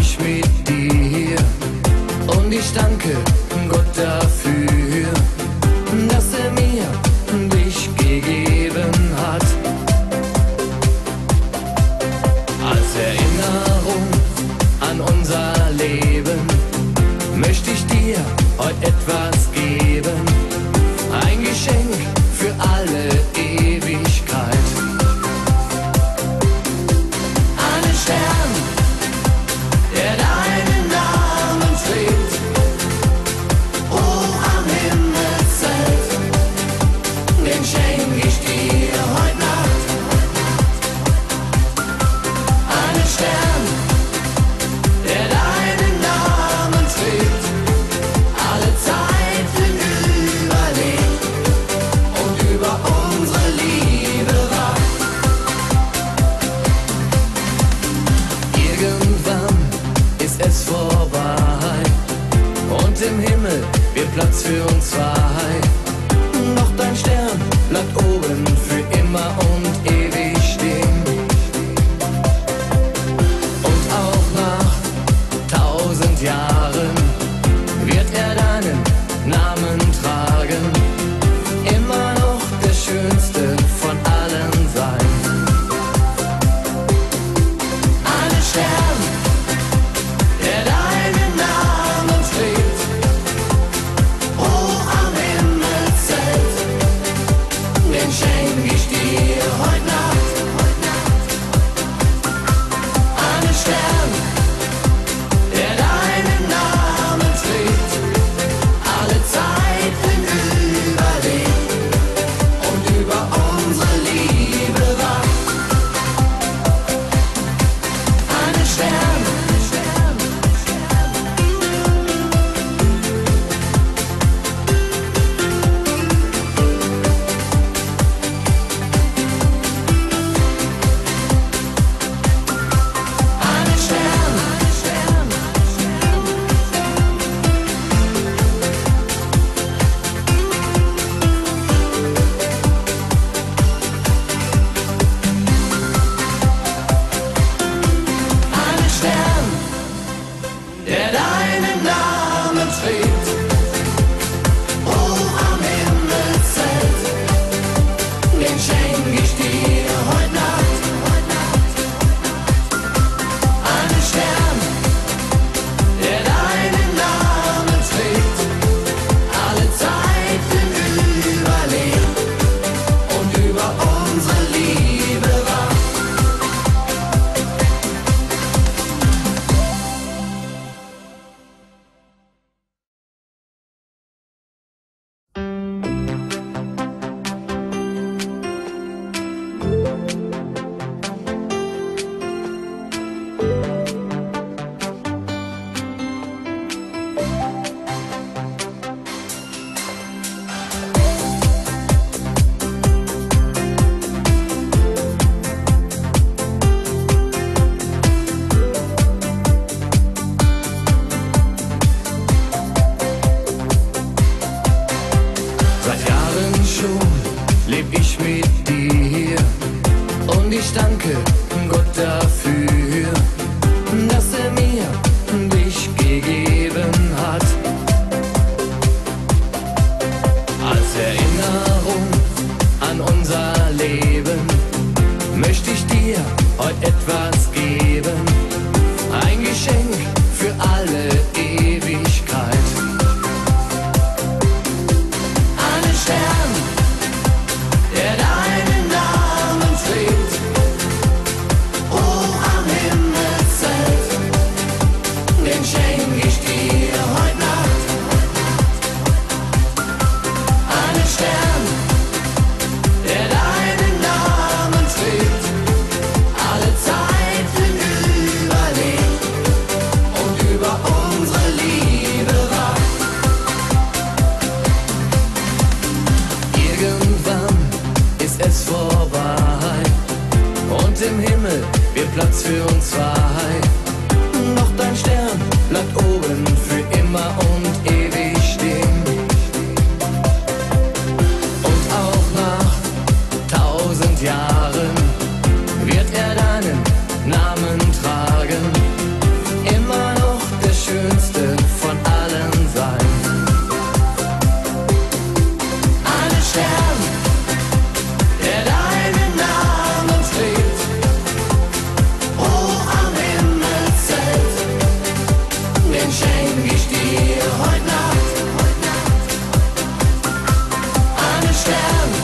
ich mit dir. Und ich danke Gott dafür, dass er mir dich gegeben hat. Als Erinnerung an unser Leben möchte ich dir heute etwas Platz für uns frei. Doch dein Stern bleibt oben. Yeah. wird Platz für uns frei. Noch dein Stern bleibt oben für immer.